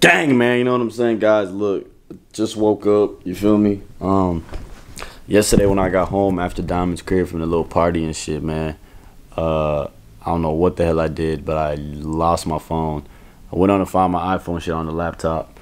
Gang, man, you know what I'm saying, guys? Look, just woke up. You feel me? Um, yesterday when I got home after Diamond's crib from the little party and shit, man. Uh, I don't know what the hell I did, but I lost my phone. I went on to find my iPhone shit on the laptop.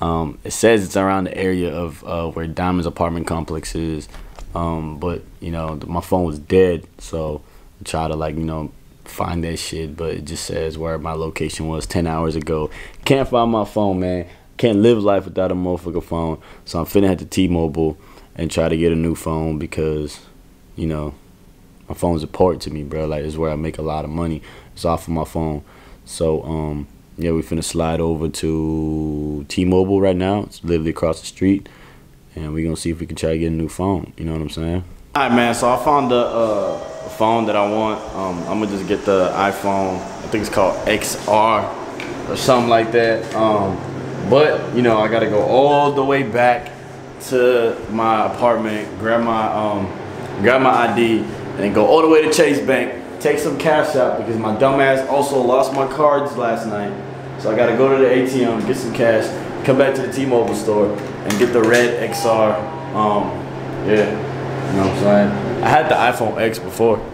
Um, it says it's around the area of uh, where Diamond's apartment complex is, um, but you know my phone was dead, so I try to like you know find that shit, but it just says where my location was 10 hours ago. Can't find my phone, man. Can't live life without a motherfucker phone. So I'm finna head to T-Mobile and try to get a new phone because, you know, my phone's important to me, bro. Like, it's where I make a lot of money. It's off of my phone. So, um, yeah, we finna slide over to T-Mobile right now. It's literally across the street. And we gonna see if we can try to get a new phone. You know what I'm saying? All right, man. So I found the uh, phone that I want. Um, I'm gonna just get the iPhone. I think it's called XR or something like that. Um, but you know, I gotta go all the way back to my apartment, grab my um, grab my ID, and go all the way to Chase Bank, take some cash out because my dumbass also lost my cards last night. So I gotta go to the ATM, get some cash, come back to the T-Mobile store, and get the red XR. Um, yeah. You know what I'm saying? I had the iPhone X before.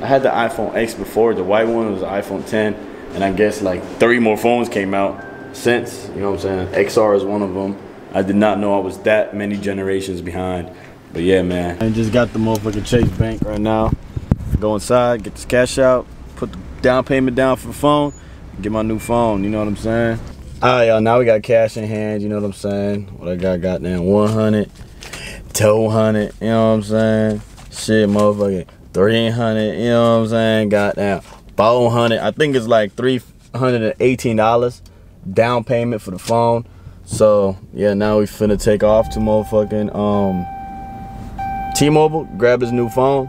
I had the iPhone X before. The white one was the iPhone 10. And I guess like three more phones came out since. You know what I'm saying? XR is one of them. I did not know I was that many generations behind. But yeah, man. I just got the motherfucking Chase Bank right now. Go inside, get this cash out, put the down payment down for the phone, get my new phone. You know what I'm saying? All right, y'all. Now we got cash in hand. You know what I'm saying? What I got, got now 100. 200, you know what I'm saying? Shit, motherfucker, 300, you know what I'm saying? Goddamn, 400. I think it's like $318 down payment for the phone. So, yeah, now we finna take off to motherfucking um, T-Mobile, grab his new phone.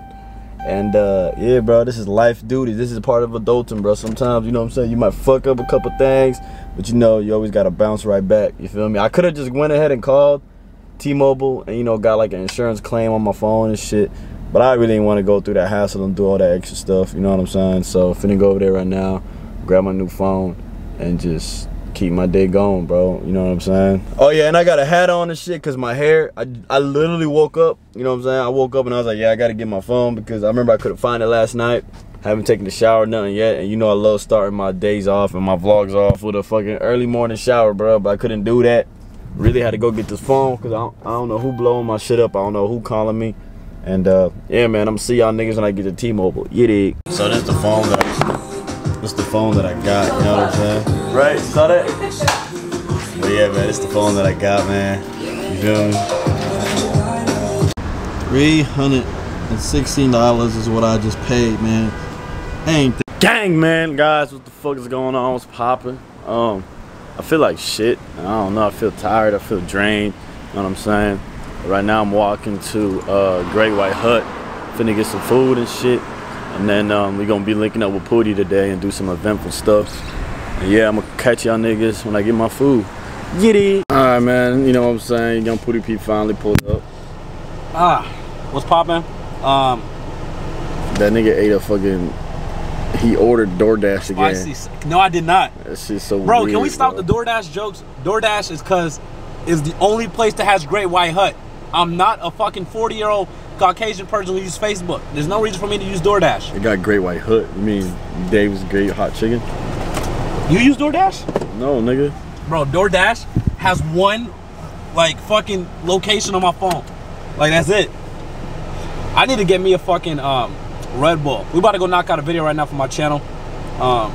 And uh, yeah, bro, this is life duty. This is part of adulting, bro. Sometimes, you know what I'm saying, you might fuck up a couple things, but you know, you always gotta bounce right back. You feel me? I could have just went ahead and called T-Mobile and you know got like an insurance claim on my phone and shit. But I really didn't want to go through that hassle and do all that extra stuff. You know what I'm saying? So finna go over there right now, grab my new phone, and just keep my day going, bro. You know what I'm saying? Oh yeah, and I got a hat on and shit because my hair. I I literally woke up. You know what I'm saying? I woke up and I was like, yeah, I gotta get my phone because I remember I couldn't find it last night. Haven't taken a shower, nothing yet. And you know I love starting my days off and my vlogs off with a fucking early morning shower, bro. But I couldn't do that really had to go get this phone because I, I don't know who blowing my shit up. I don't know who calling me. And uh, yeah, man, I'm gonna see y'all niggas when I get to T-Mobile. You dig? So this is the phone that I, this the phone that I got. You know what I'm saying? Right? Saw that? But yeah, man, it's the phone that I got, man. You feel me? Three hundred and sixteen dollars is what I just paid, man. Ain't gang, man, guys. What the fuck is going on? What's popping? Um. I feel like shit. I don't know. I feel tired. I feel drained. You know what I'm saying? Right now I'm walking to uh, Great White Hut. Finna get some food and shit. And then um, we gonna be linking up with Pooty today and do some eventful stuff. And yeah, I'm gonna catch y'all niggas when I get my food. Get it. Alright, man. You know what I'm saying? Young Pooty P finally pulled up. Ah, what's poppin'? Um, that nigga ate a fucking he ordered DoorDash again. I. No, I did not. That shit's so Bro, weird, can we stop bro. the DoorDash jokes? DoorDash is cause is the only place that has Great White Hut. I'm not a fucking 40 year old Caucasian person who uses Facebook. There's no reason for me to use DoorDash. It got Great White Hut. You mean Dave's Great Hot Chicken? You use DoorDash? No, nigga. Bro, DoorDash has one like fucking location on my phone. Like that's it. I need to get me a fucking um Red Bull. We about to go knock out a video right now for my channel. Um,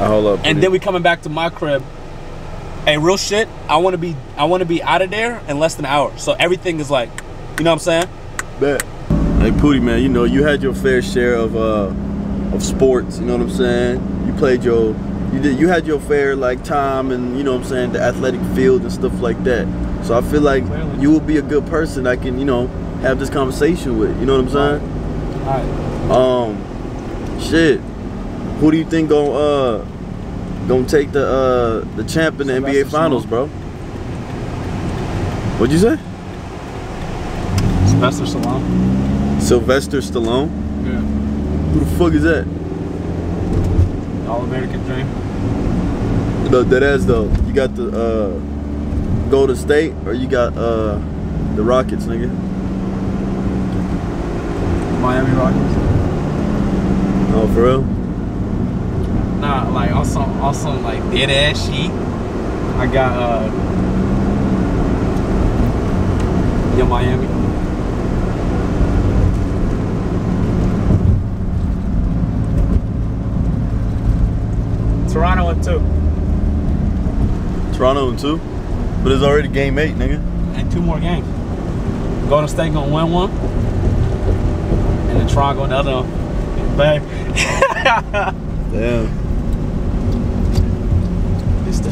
I hold up. And then we coming back to my crib. Hey, real shit. I want to be. I want to be out of there in less than an hour. So everything is like, you know what I'm saying? Bet. Hey, Pooty man. You know you had your fair share of uh of sports. You know what I'm saying? You played your. You did. You had your fair like time and you know what I'm saying the athletic field and stuff like that. So I feel like Clearly. you will be a good person I can you know have this conversation with. You know what I'm saying? All right. Um, shit. Who do you think gonna uh gonna take the uh the champ in the NBA Finals, bro? What'd you say? Sylvester Stallone. Sylvester Stallone. Yeah. Who the fuck is that? All American Dream. No, that ass though. You got the uh, Golden State or you got uh, the Rockets, nigga. Miami Rockets. Oh, for real? Nah, like also also like dead ass sheet. I got uh yeah Miami. Toronto one two. Toronto in two, but it's already game eight, nigga. And two more games. Golden State gonna win one. And then Toronto another one. Bang. Damn.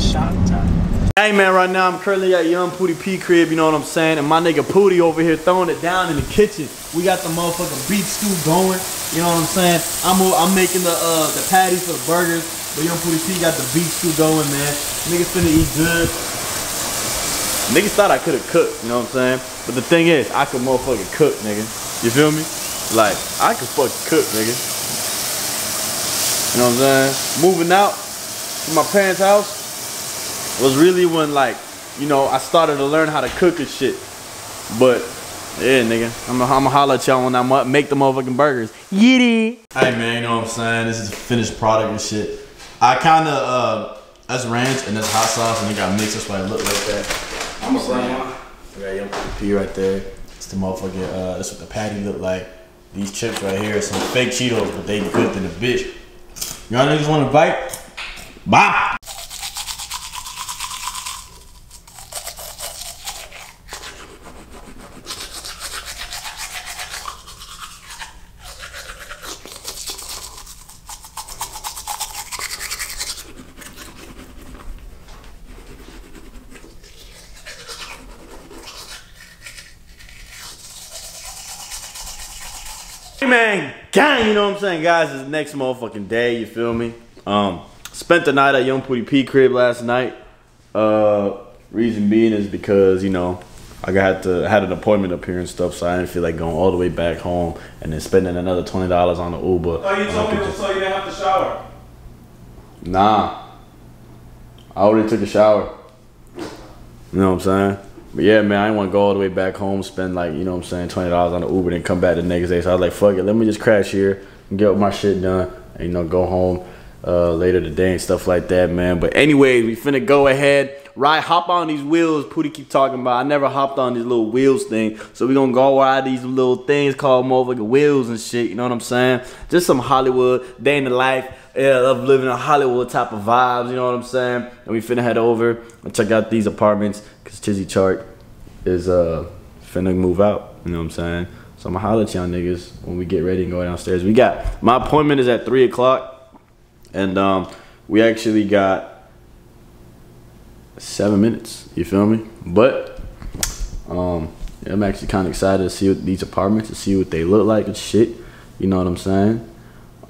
Shot time. Hey man, right now I'm currently at Young Pooty P crib, you know what I'm saying? And my nigga Pooty over here throwing it down in the kitchen. We got the motherfucking beef stew going, you know what I'm saying? I'm I'm making the uh the patties for the burgers, but Young Pooty P got the beef stew going, man. Niggas finna eat good. Niggas thought I could've cooked, you know what I'm saying? But the thing is, I could motherfucking cook, nigga. You feel me? Like, I could fucking cook, nigga. You know what I'm saying? Moving out to my parents' house, was really when like you know I started to learn how to cook and shit. But yeah, nigga, I'm gonna I'm holler at y'all when I mu- make the motherfucking burgers. Yitty. Hey man, you know what I'm saying? This is the finished product and shit. I kind of uh that's ranch and that's hot sauce and it got mixed. That's why it look like that. I'm saying. We got young P right there. It's the motherfucking uh that's what the patty look like. These chips right here, some fake Cheetos, but they good than a bitch. Y'all niggas want to bite? Bye. Hey man, gang, you know what I'm saying, guys? It's the next motherfucking day, you feel me? Um, spent the night at Young Pooty P crib last night. Uh, reason being is because you know I got to had an appointment up here and stuff, so I didn't feel like going all the way back home and then spending another twenty dollars on the Uber. Oh, you told me Uh, so you didn't have to shower. Nah, I already took a shower. You know what I'm saying? But yeah, man, I didn't want to go all the way back home, spend like, you know what I'm saying, $20 on the Uber, then come back the next day. So I was like, fuck it, let me just crash here and get my shit done and, you know, go home uh, later today and stuff like that, man. But anyway, we finna go ahead, ride, hop on these wheels Pooty keep talking about. I never hopped on these little wheels thing. So we gonna go ride these little things called motherfucking wheels and shit, you know what I'm saying? Just some Hollywood, day in the life yeah, of living a Hollywood type of vibes, you know what I'm saying? And we finna head over and check out these apartments because Tizzy Chart is uh finna move out, you know what I'm saying? So I'm gonna holler at y'all niggas when we get ready and go downstairs. We got my appointment is at three o'clock, and um we actually got seven minutes. You feel me? But um yeah, I'm actually kind of excited to see what these apartments and see what they look like and shit. You know what I'm saying?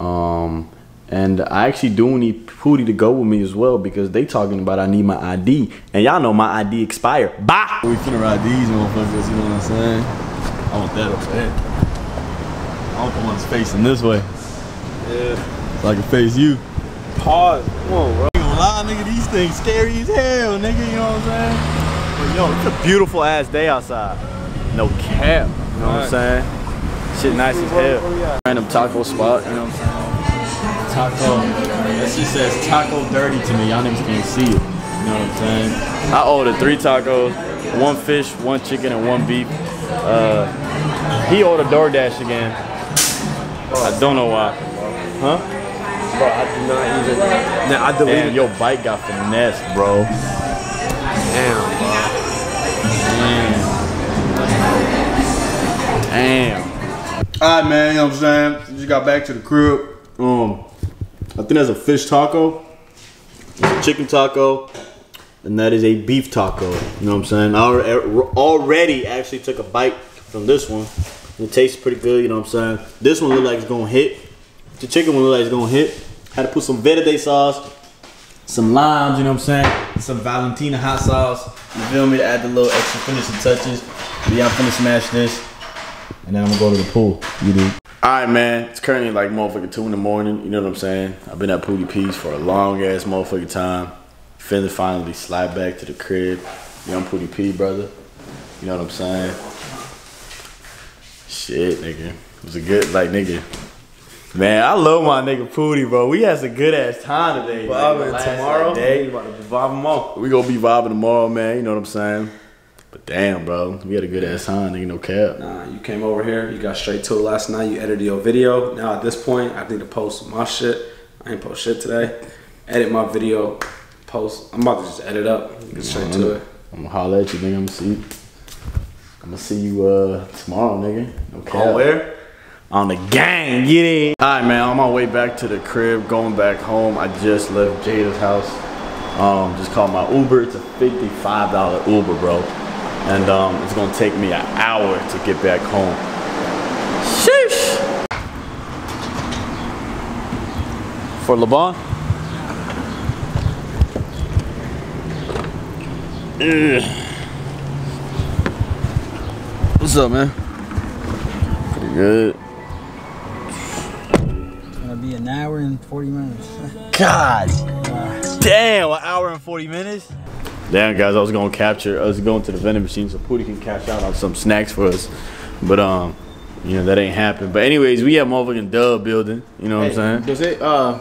Um, and I actually do need Pooty to go with me as well because they talking about I need my ID. And y'all know my ID expire. Bye! We finna ride these motherfuckers, you know what I'm saying? I want that up there. I want the ones facing this way. Yeah. So I can face you. Pause. Come on, bro. ain't gonna lie, nigga, these things scary as hell, nigga, you know what I'm saying? But yo, it's a beautiful ass day outside. No cap, you know what I'm saying? Shit nice as hell. Random taco spot, you know what I'm saying? Taco. That shit says taco dirty to me. Y'all niggas can't see it. You know what I'm saying? I ordered three tacos, one fish, one chicken, and one beef. Uh, he ordered DoorDash again. I don't know why. Huh? Bro, I do not even. Nah, I deleted. Damn, your bike got finessed, bro. Damn, Damn. Alright, man, you know what I'm saying? Just got back to the crib. Um, I think that's a fish taco, a chicken taco, and that is a beef taco. You know what I'm saying? I er, already actually took a bite from this one. It tastes pretty good, you know what I'm saying? This one look like it's gonna hit. The chicken one look like it's gonna hit. Had to put some verde sauce, some limes, you know what I'm saying? Some Valentina hot sauce. You feel me? To add the little extra finishing touches. Yeah, I'm finna smash this. And then I'm gonna go to the pool. You do. Alright man, it's currently like motherfucking two in the morning, you know what I'm saying? I've been at Pooty P's for a long ass motherfucking time. Finna finally slide back to the crib. Young Pooty P, brother. You know what I'm saying? Shit, nigga. It was a good, like, nigga. Man, I love my nigga Pooty, bro. We had some good ass time today. Last, tomorrow. day. You about to vibe them. We gonna be vibing tomorrow, man. You know what I'm saying? But damn, bro, we had a good ass time. Nigga, no cap. Nah, you came over here. You got straight to it last night. You edited your video. Now at this point, I need to post my shit. I ain't post shit today. Edit my video. Post. I'm about to just edit up. Get straight to it. I'm gonna holler at you, nigga. I'm gonna see. I'm gonna see you uh tomorrow, nigga. No cap. On where? On the gang, get it. All right, man. On my way back to the crib, going back home. I just left Jada's house. Um, just called my Uber. It's a fifty-five dollar Uber, bro, and um, it's gonna take me an hour to get back home. Sheesh. For LeBron. Ugh. What's up, man? Pretty good. It's gonna be an hour and 40 minutes. God damn, an hour and 40 minutes? Damn, guys, I was gonna capture, I was going to the vending machine so Pooty can cash out on some snacks for us. But, um, you know, that ain't happened. But, anyways, we have motherfucking Dub building. You know what I'm saying? Does it, uh,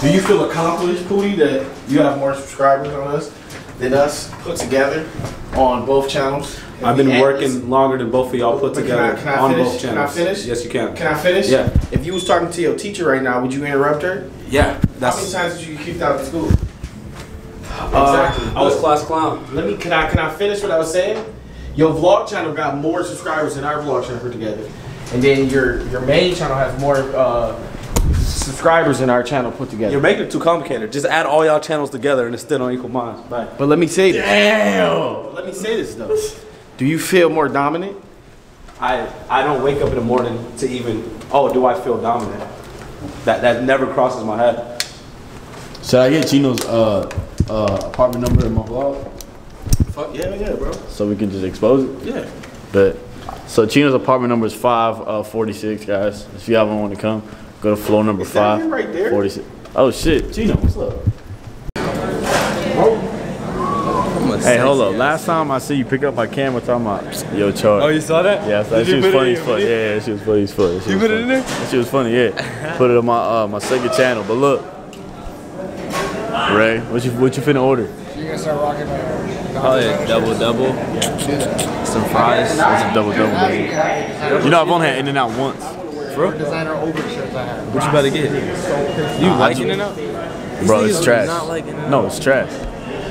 do you feel accomplished, Pooty, that you have more subscribers on us than us put together on both channels? I've been working listen, longer than both of y'all put But can together I- can I on finish? both Can I channels. finish? Yes, you can. Can I finish? Yeah. If you was talking to your teacher right now, would you interrupt her? Yeah, That's, How many times did you get kicked out of school? Uh, I was class clown. Let me. Can I? Can I finish what I was saying? Your vlog channel got more subscribers than our vlog channel put together, and then your your main channel has more uh, subscribers than our channel put together. You're making it too complicated. Just add all y'all channels together and it's still on equal minds. Bye. But let me say this. Damn! Let me say this though. Do you feel more dominant? I I don't wake up in the morning to even oh do I feel dominant? That that never crosses my head. Should I get Chino's uh, uh, apartment number in my vlog? Fuck yeah, yeah, bro. So we can just expose it? Yeah. But so Chino's apartment number is five uh, forty six, guys. If you ever want to come, go to floor number Is that five. him right there? Forty six. Oh shit, Chino, what's up? Hey, hold up. Last time I see you pick up my camera, talking about yo chart. Oh, you saw that? Yeah, so that Did shit was funny as fuck. Yeah, yeah, she was funny as fuck. That You was put it funny. in there? That shit was funny. Yeah, put it on my uh, my second channel. But look, Ray, what you what you finna order? You're gonna start rocking Probably a double double. Some fries. That's a double double. baby. You know I've only had In and Out once. designer over shirts I have. What you about to get? You Nah, like ju- In and Out? Bro, it's trash. not like In-N-Out. No, it's trash.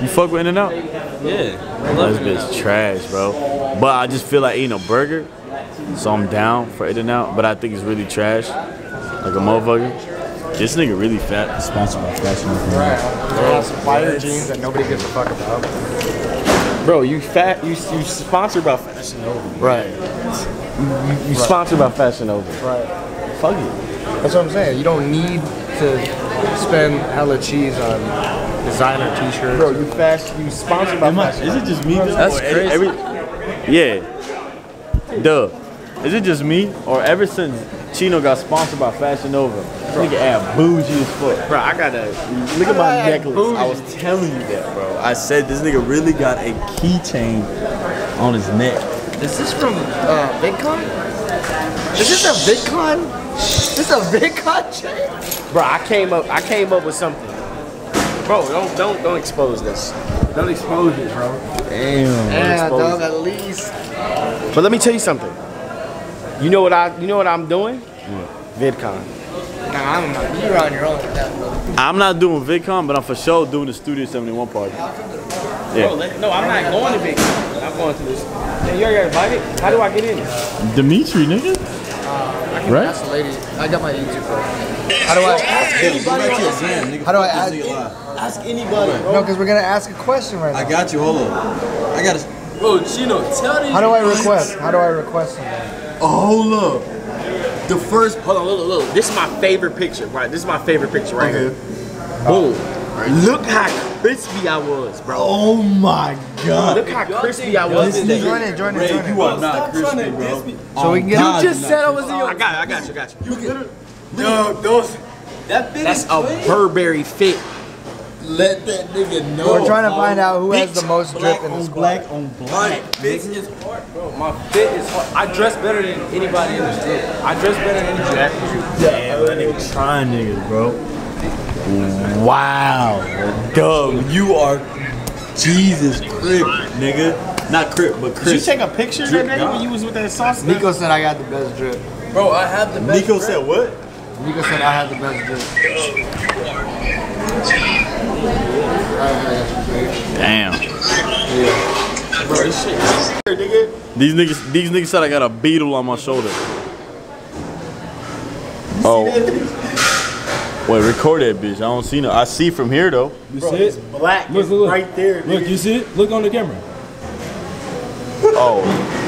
You fuck with In and Out? Yeah. I This love In-N-Out. bitch trash, bro. But I just feel like eating a burger, so I'm down for In and Out. But I think it's really trash, like a motherfucker. This nigga really fat. Sponsored by Fashion. Right. They have some fire jeans that nobody gives a fuck about. Bro, you fat. You you sponsored by Fashion Nova. Right. You, you sponsored by Fashion Nova. Right. Fuck it. That's what I'm saying. You don't need to spend hella cheese on designer t-shirts. Bro, you fast. You sponsored by Fashion. Is it just me? That's Or every- crazy. every- yeah. Duh. Is it just me, or ever since Chino got sponsored by Fashion Nova, nigga ass bougie as fuck. Bro, I gotta look at my necklace. I was telling you that, bro. I said this nigga really got a keychain on his neck. Is this from uh, VidCon? Is this a VidCon? Is this a VidCon chain? Bro, I came up. I came up with something. Bro, don't don't don't expose this. Don't expose it, bro. Damn. Yeah, dog, at least. But let me tell you something. You know what I you know what I'm doing? VidCon. Nah, I'm not. You're on your own with that, bro. I'm not doing VidCon, but I'm for sure doing the Studio 71 party. Bro, Yeah. Oh, let- no, I'm not going to VidCon. I'm going to this. Hey, you already invited? How do I get in? Dimitri, nigga. Uh, I can Right? ask the lady. I got my YouTube pro. How do I ask anybody? How do I ask? Ask anybody. No, because we're gonna ask a question right now. I got you. Hold on. I got to. Bro, Chino, tell me. How do I request? How do I request something? Oh, hold up. The first. Hold on, look, look, look. This is my favorite picture, right? This is my favorite picture right here. Uh, Boom. Look how crispy I was, bro. Oh my God. Look how crispy I was today. Join it, join it, Ray, join you are not crispy, bro. Oh so we can get. You just said I was in I got it, I got you, I got you. Yo, those. That bit That's is a. Burberry fit. Let that nigga know. We're trying to find out who has the most black drip in the on squad. black on black. This is hard, bro. My fit is hard. I dress better than anybody in this group. I dress better than anybody. Damn, that nigga trying niggas, bro. Wow. Dub, you are Jesus Crip, nigga. Not Crip, but Crip. Did you take a picture of that day when you was with that sauce? Nico said I got the best drip. Bro, I have the best. Nico said what? Nico said I had the best drip. Damn. Yeah. Bro, this shit is here, nigga. These niggas, these niggas said I got a beetle on my shoulder. Oh. Wait, record that bitch. I don't see no. I see from here though. You see it? Black Look, look, look. right there. Look, you see it? Look on the camera. Oh,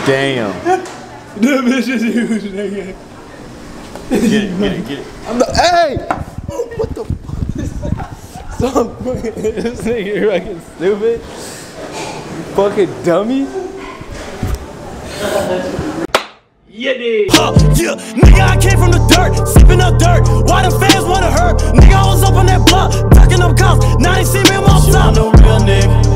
damn. The bitch is huge, nigga. Get it, get it, get it. I'm the, hey! What the Stop this nigga, you're fucking stupid. Fucking dummy. Yeah, dude. Uh, yeah, nigga, I came from the dirt, sipping up dirt. Why the fans wanna hurt? Nigga, I was up on that block, ducking up cops. Now they see me, I'm on top.